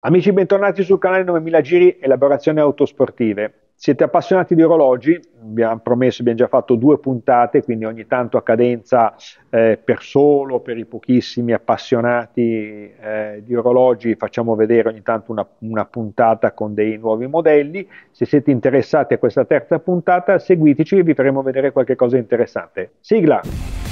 Amici bentornati sul canale 9000 Giri Elaborazioni Autosportive. Siete appassionati di orologi? Abbiamo promesso, abbiamo già fatto due puntate, quindi ogni tanto a cadenza eh, per solo, per i pochissimi appassionati eh, di orologi facciamo vedere ogni tanto una, una, puntata con dei nuovi modelli. Se siete interessati a questa terza puntata seguiteci e vi faremo vedere qualche cosa interessante. Sigla!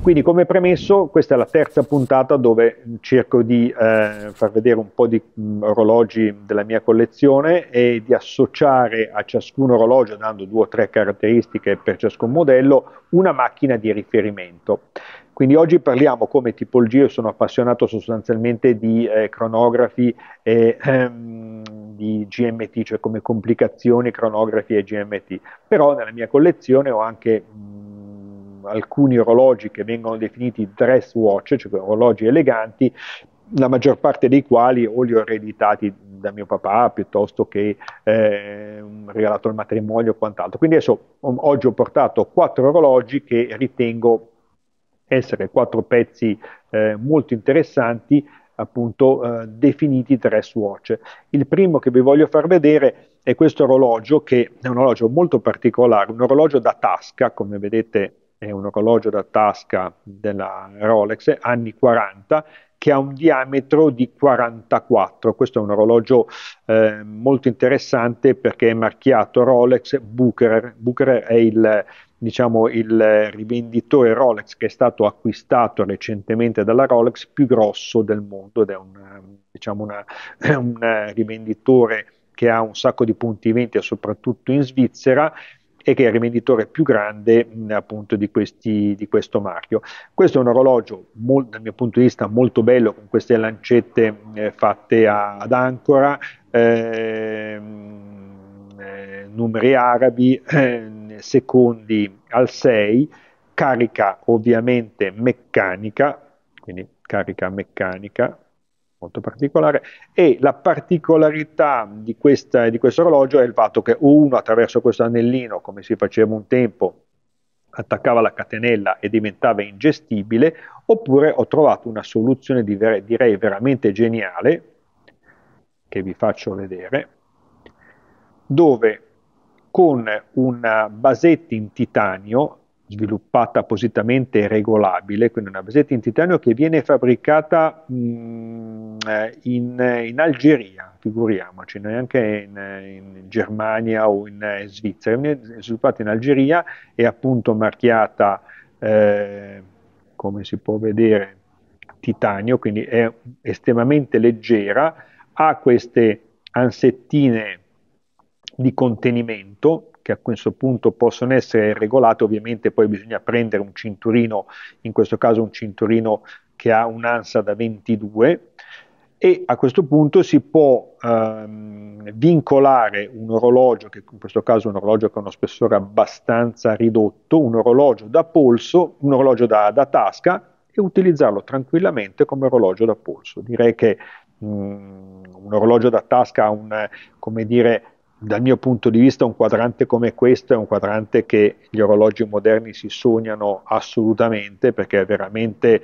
Quindi come premesso questa è la terza puntata dove cerco di eh, far vedere un po' di mh, orologi della mia collezione e di associare a ciascun orologio, dando due o tre caratteristiche per ciascun modello, una macchina di riferimento. Quindi oggi parliamo come tipologia, io sono appassionato sostanzialmente di eh, cronografi e ehm, di GMT, cioè come complicazioni cronografi e GMT, però nella mia collezione ho anche mh, alcuni orologi che vengono definiti dress watch, cioè orologi eleganti, la maggior parte dei quali o li ho ereditati da mio papà piuttosto che eh, regalato al matrimonio o quant'altro. Quindi adesso oggi ho portato quattro orologi che ritengo essere quattro pezzi eh, molto interessanti appunto eh, definiti dress watch. Il primo che vi voglio far vedere è questo orologio che è un orologio molto particolare, un orologio da tasca, come vedete è un orologio da tasca della Rolex, anni 40, che ha un diametro di 44. Questo è un orologio eh, molto interessante perché è marchiato Rolex Bucherer. Bucherer è il, diciamo, il rivenditore Rolex che è stato acquistato recentemente dalla Rolex più grosso del mondo ed è un, diciamo una, un rivenditore che ha un sacco di punti vendita soprattutto in Svizzera e che è il rivenditore più grande mh, appunto di, questi, di, questo marchio. Questo è un orologio molto, dal mio punto di vista molto bello con queste lancette eh, fatte a, ad ancora, ehm, eh, numeri arabi, eh, secondi al 6, carica ovviamente meccanica, quindi carica meccanica, molto particolare e la particolarità di, questa, di questo orologio è il fatto che uno attraverso questo anellino, come si faceva un tempo, attaccava la catenella e diventava ingestibile, oppure ho trovato una soluzione direi veramente geniale, che vi faccio vedere, dove con una basetta in titanio sviluppata appositamente e regolabile, quindi una basetta in titanio che viene fabbricata mh, mm, in, in, Algeria, figuriamoci, neanche in, in Germania o in eh, Svizzera, viene sviluppata in Algeria e appunto marchiata, eh, come si può vedere, titanio, quindi è estremamente leggera, ha queste ansettine di contenimento che a questo punto possono essere regolate, ovviamente poi bisogna prendere un cinturino, in questo caso un cinturino che ha un'ansa da 22 e a questo punto si può ehm, vincolare un orologio, che in questo caso è un orologio ha uno spessore abbastanza ridotto, un orologio da polso, un orologio da, da tasca e utilizzarlo tranquillamente come orologio da polso. Direi che mh, mm, un orologio da tasca ha un, come dire, dal mio punto di vista un quadrante come questo è un quadrante che gli orologi moderni si sognano assolutamente perché veramente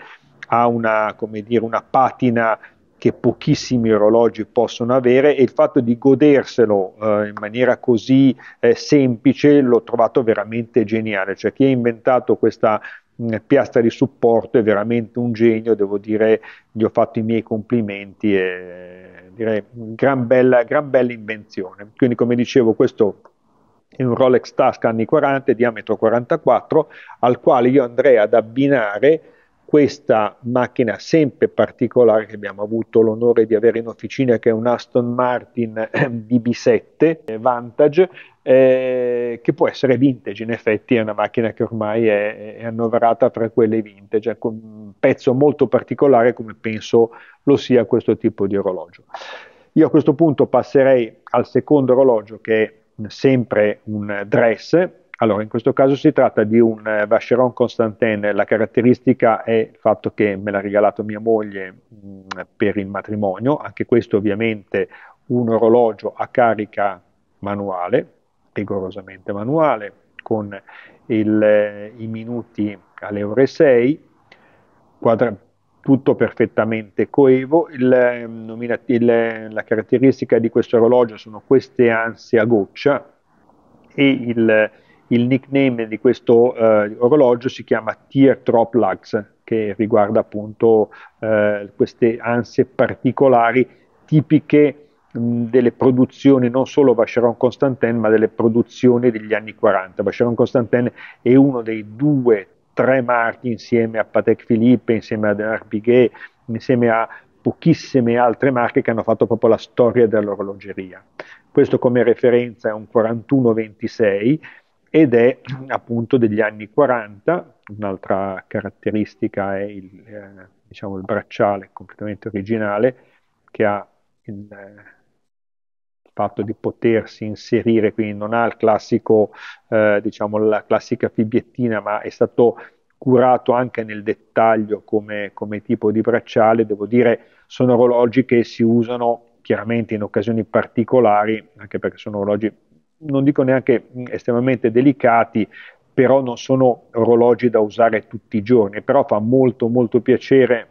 ha una, dire, una patina che pochissimi orologi possono avere e il fatto di goderselo eh, in maniera così eh, semplice l'ho trovato veramente geniale, cioè chi ha inventato questa mh, piastra di supporto è veramente un genio, devo dire, gli ho fatto i miei complimenti e direi gran bella, gran bella invenzione. Quindi come dicevo questo è un Rolex Tasca anni 40, diametro 44, al quale io andrei ad abbinare questa macchina sempre particolare che abbiamo avuto l'onore di avere in officina che è un Aston Martin DB7 Vantage eh, che può essere vintage in effetti è una macchina che ormai è, è annoverata tra quelle vintage è un pezzo molto particolare come penso lo sia questo tipo di orologio. Io a questo punto passerei al secondo orologio che è sempre un dress allora, in questo caso si tratta di un eh, Vacheron Constantin, la caratteristica è il fatto che me l'ha regalato mia moglie mh, mm, per il matrimonio, anche questo ovviamente un orologio a carica manuale, rigorosamente manuale, con il, eh, i minuti alle ore 6, quadra, tutto perfettamente coevo. Il, il, la caratteristica di questo orologio sono queste ansie a goccia e il, il nickname di questo eh, orologio si chiama Teardrop Lux, che riguarda appunto eh, queste ansie particolari tipiche mh, delle produzioni non solo Vacheron Constantin, ma delle produzioni degli anni 40. Vacheron Constantin è uno dei due tre marchi insieme a Patek Philippe, insieme ad Arbiguet, insieme a pochissime altre marche che hanno fatto proprio la storia dell'orologeria. Questo come referenza è un 4126 ed è appunto degli anni 40, un'altra caratteristica è il, eh, diciamo, il bracciale completamente originale che ha il, eh, fatto di potersi inserire, quindi non ha il classico, eh, diciamo, la classica fibbiettina, ma è stato curato anche nel dettaglio come, come tipo di bracciale, devo dire sono orologi che si usano chiaramente in occasioni particolari, anche perché sono orologi, non dico neanche estremamente delicati, però non sono orologi da usare tutti i giorni, però fa molto molto piacere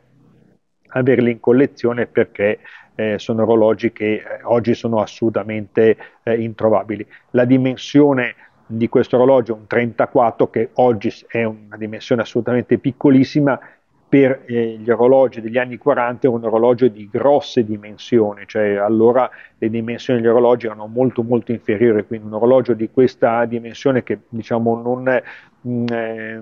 averli in collezione perché eh, sono orologi che eh, oggi sono assolutamente eh, introvabili. La dimensione di questo orologio un 34 che oggi è una dimensione assolutamente piccolissima, per eh, gli orologi degli anni 40 era un orologio di grosse dimensioni, cioè allora le dimensioni degli orologi erano molto molto inferiori, quindi un orologio di questa dimensione che diciamo non mh, mm, eh,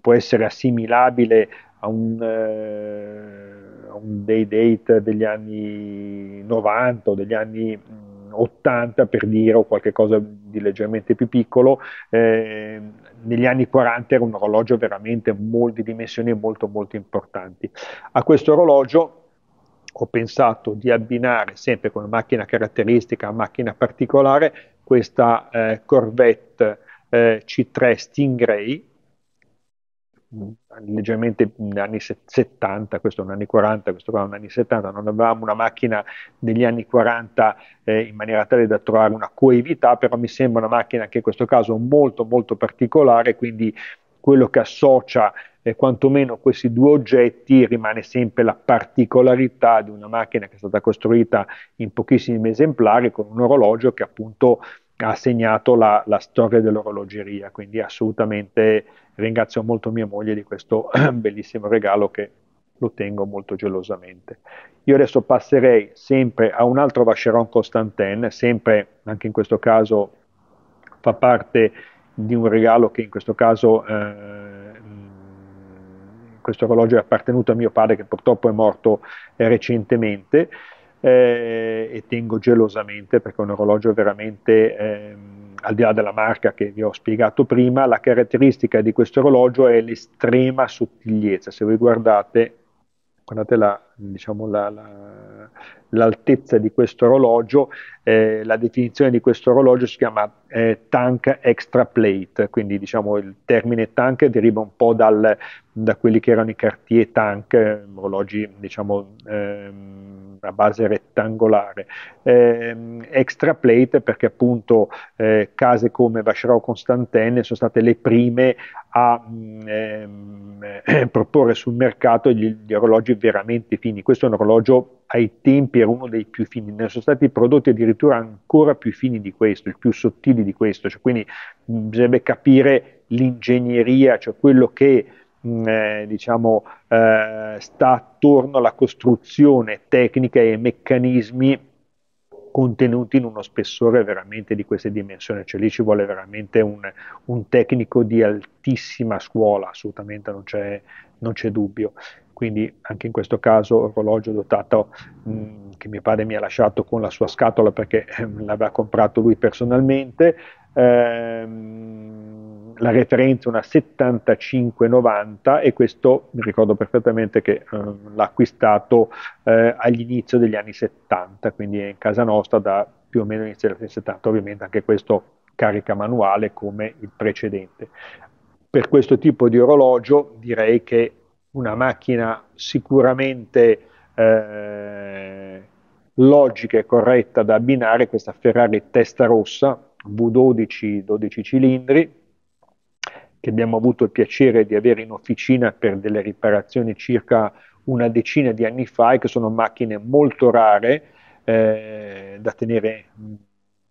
può essere assimilabile a un, eh, a un day date degli anni 90 o degli anni 80 per dire o qualcosa di leggermente più piccolo, eh, negli anni 40 era un orologio veramente di dimensioni molto molto importanti. A questo orologio ho pensato di abbinare sempre come macchina caratteristica, macchina particolare, questa eh, Corvette eh, C3 Stingray leggermente negli anni 70, questo è un anni 40, questo qua è un anni 70, non avevamo una macchina degli anni 40 eh, in maniera tale da trovare una coevità, però mi sembra una macchina che in questo caso molto molto particolare, quindi quello che associa eh, quantomeno questi due oggetti rimane sempre la particolarità di una macchina che è stata costruita in pochissimi esemplari con un orologio che appunto ha segnato la, la storia dell'orologeria, quindi assolutamente ringrazio molto mia moglie di questo bellissimo regalo che lo tengo molto gelosamente. Io adesso passerei sempre a un altro Vacheron Constantin, sempre anche in questo caso fa parte di un regalo che in questo caso eh, questo orologio è appartenuto a mio padre che purtroppo è morto eh, recentemente eh, e tengo gelosamente perché è un orologio veramente, ehm, al di là della marca che vi ho spiegato prima, la caratteristica di questo orologio è l'estrema sottigliezza. Se voi guardate, guardate la, diciamo la, la, l'altezza di questo orologio, eh, la definizione di questo orologio si chiama eh, tank extra plate, quindi diciamo il termine tank deriva un po' dal, da quelli che erano i Cartier tank, eh, orologi diciamo ehm, a base rettangolare. Eh, extra plate perché appunto eh, case come Vacheron Constantin sono state le prime a ehm, proporre sul mercato gli, gli orologi veramente fini. Questo è un orologio ai tempi era uno dei più fini, ne sono stati prodotti addirittura ancora più fini di questo, più sottili di questo, cioè, quindi bisognerebbe capire l'ingegneria, cioè quello che mh, diciamo, eh, sta attorno alla costruzione tecnica e meccanismi contenuti in uno spessore veramente di queste dimensioni, cioè lì ci vuole veramente un, un tecnico di altissima scuola, assolutamente non c'è, non c'è dubbio quindi anche in questo caso orologio dotato mh, che mio padre mi ha lasciato con la sua scatola perché eh, l'aveva comprato lui personalmente. Ehm, la referenza è una 7590 e questo mi ricordo perfettamente che eh, l'ha acquistato eh, all'inizio degli anni 70, quindi è in casa nostra da più o meno inizio degli anni 70, ovviamente anche questo carica manuale come il precedente. Per questo tipo di orologio direi che una macchina sicuramente eh, logica e corretta da abbinare, questa Ferrari testa rossa, V12, 12 cilindri, che abbiamo avuto il piacere di avere in officina per delle riparazioni circa una decina di anni fa e che sono macchine molto rare eh, da tenere in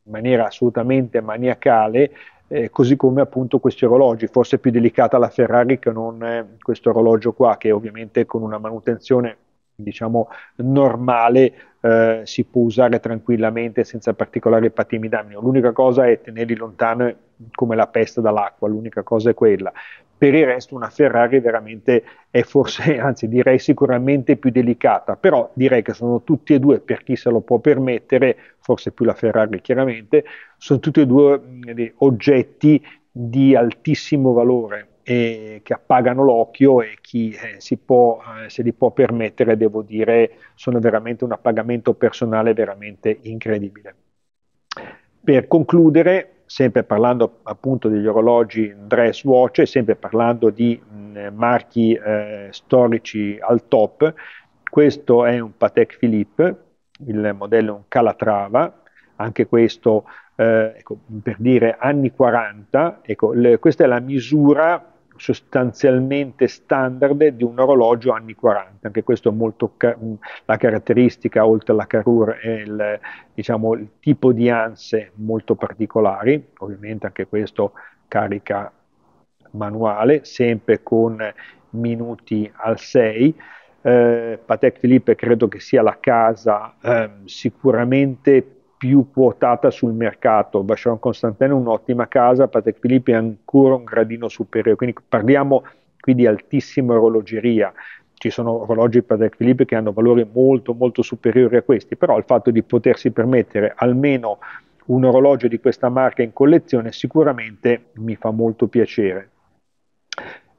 maniera assolutamente maniacale, eh, così come appunto questi orologi, forse più delicata la Ferrari che non eh, questo orologio qua, che ovviamente con una manutenzione diciamo normale eh, si può usare tranquillamente senza particolari patimidamini. L'unica cosa è tenerli lontani come la peste dall'acqua, l'unica cosa è quella. Per il resto una Ferrari veramente è forse, anzi direi sicuramente più delicata, però direi che sono tutti e due, per chi se lo può permettere, forse più la Ferrari chiaramente, sono tutti e due mh, oggetti di altissimo valore e che appagano l'occhio e chi eh, può, eh, se li può permettere, devo dire, sono veramente un appagamento personale veramente incredibile. Per concludere, sempre parlando appunto degli orologi dress watch e sempre parlando di mh, marchi eh, storici al top, questo è un Patek Philippe, il modello è un Calatrava, anche questo eh, ecco, per dire anni 40, ecco, le, questa è la misura sostanzialmente standard di un orologio anni 40, anche questo è molto ca- la caratteristica, oltre alla carrure, è il, diciamo, il tipo di anse molto particolari, ovviamente anche questo carica manuale, sempre con minuti al 6. Eh, Patek Philippe credo che sia la casa eh, sicuramente più quotata sul mercato. Vacheron Constantin è un'ottima casa, Patek Philippe è ancora un gradino superiore, quindi parliamo qui di altissima orologeria. Ci sono orologi Patek Philippe che hanno valori molto molto superiori a questi, però il fatto di potersi permettere almeno un orologio di questa marca in collezione sicuramente mi fa molto piacere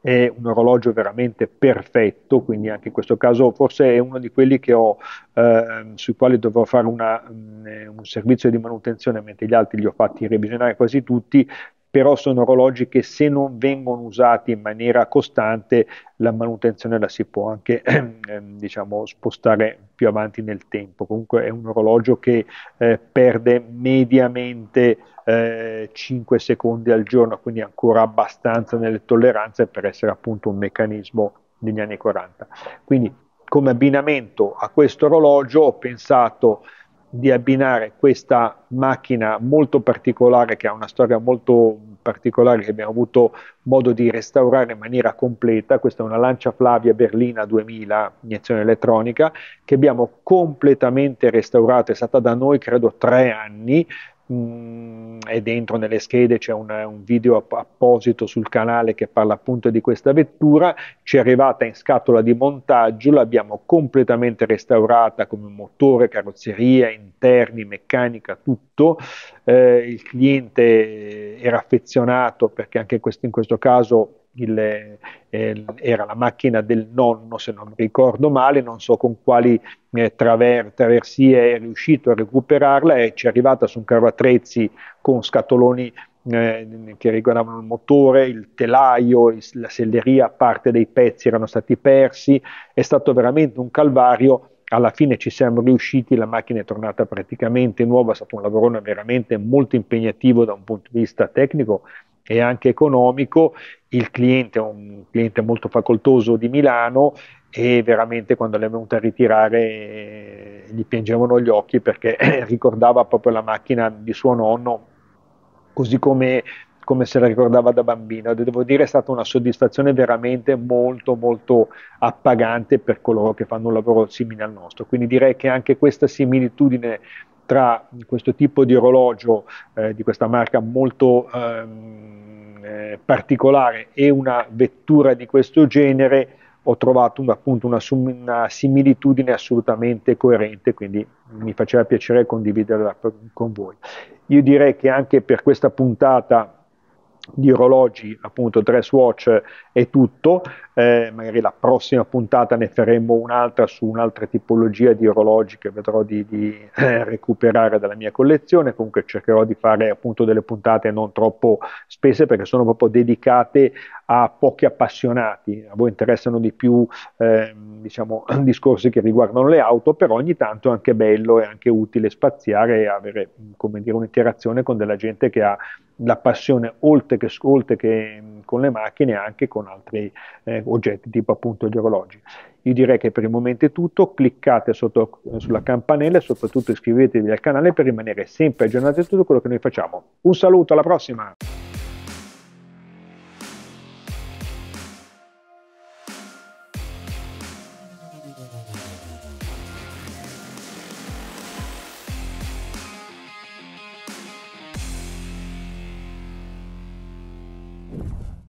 è un orologio veramente perfetto, quindi anche in questo caso forse è uno di quelli ho, eh, sui quali dovrò fare una, un, un servizio di manutenzione, mentre gli altri li ho fatti revisionare quasi tutti, però sono orologi che se non vengono usati in maniera costante la manutenzione la si può anche ehm, diciamo, spostare più avanti nel tempo. Comunque è un orologio che eh, perde mediamente eh, 5 secondi al giorno, quindi ancora abbastanza nelle tolleranze per essere appunto un meccanismo degli anni 40. Quindi come abbinamento a questo orologio ho pensato di abbinare questa macchina molto particolare che ha una storia molto particolare che abbiamo avuto modo di restaurare in maniera completa, questa è una Lancia Flavia Berlina 2000 iniezione elettronica che abbiamo completamente restaurato, è stata da noi credo tre anni, Mm, e dentro nelle schede c'è un, un, video apposito sul canale che parla appunto di questa vettura, ci è arrivata in scatola di montaggio, l'abbiamo completamente restaurata come motore, carrozzeria, interni, meccanica, tutto. Eh, il cliente era affezionato perché anche questo, in questo caso il, eh, era la macchina del nonno, se non ricordo male, non so con quali eh, traver- traversie è riuscito a recuperarla e ci è arrivata su un carro attrezzi con scatoloni eh, che riguardavano il motore, il telaio, la selleria, parte dei pezzi erano stati persi, è stato veramente un calvario alla fine ci siamo riusciti, la macchina è tornata praticamente nuova, è stato un lavoro veramente molto impegnativo da un punto di vista tecnico e anche economico. Il cliente è un cliente molto facoltoso di Milano e veramente quando l'è venuta a ritirare eh, gli piangevano gli occhi perché ricordava proprio la macchina di suo nonno così come, come se la ricordava da bambino. Devo dire è stata una soddisfazione veramente molto molto appagante per coloro che fanno un lavoro simile al nostro. Quindi direi che anche questa similitudine tra questo tipo di orologio eh, di questa marca molto ehm, eh, particolare e una vettura di questo genere ho trovato un, appunto una, una, similitudine assolutamente coerente, quindi mi faceva piacere condividerla con voi. Io direi che anche per questa puntata di orologi, appunto dress watch è tutto, eh, magari la prossima puntata ne faremo un'altra su un'altra tipologia di orologi che vedrò di, di eh, recuperare dalla mia collezione, comunque cercherò di fare appunto delle puntate non troppo spesse perché sono proprio dedicate a pochi appassionati, a voi interessano di più eh, diciamo discorsi che riguardano le auto, però ogni tanto è anche bello e anche utile spaziare e avere come dire un'interazione con della gente che ha la passione oltre che, oltre che con le macchine anche con altri eh, oggetti tipo appunto gli orologi. Io direi che per il momento è tutto, cliccate sotto, sulla campanella e soprattutto iscrivetevi al canale per rimanere sempre aggiornati su tutto quello che noi facciamo. Un saluto, alla prossima!